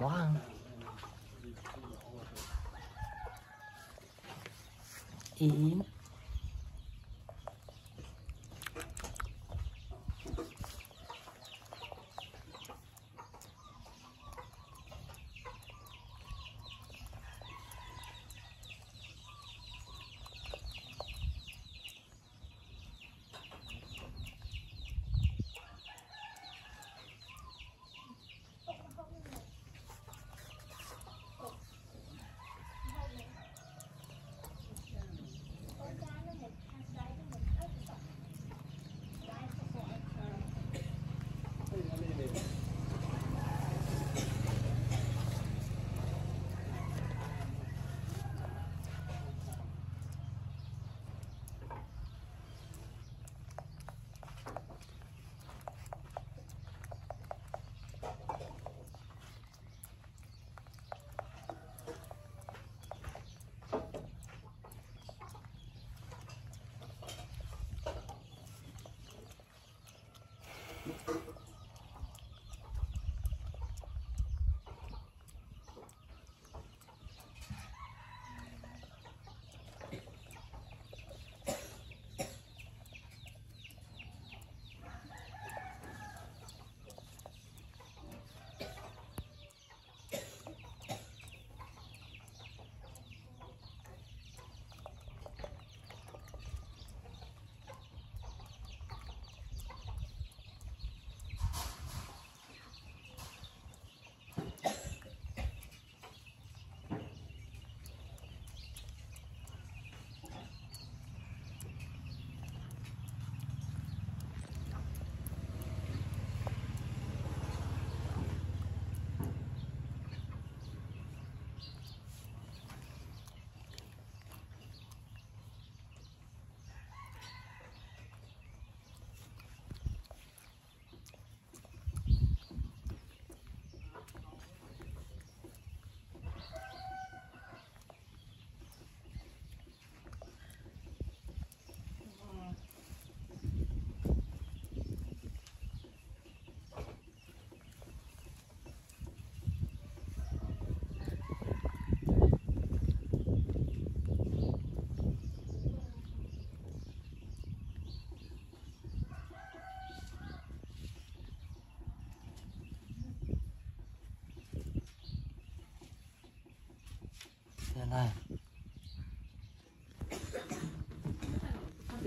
bỏ ăn xe này. Hãy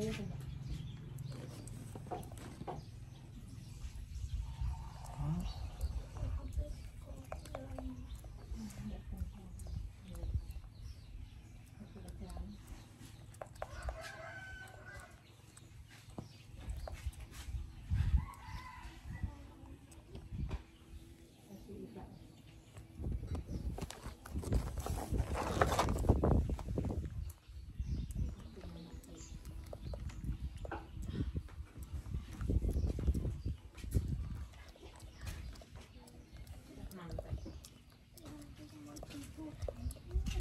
subscribe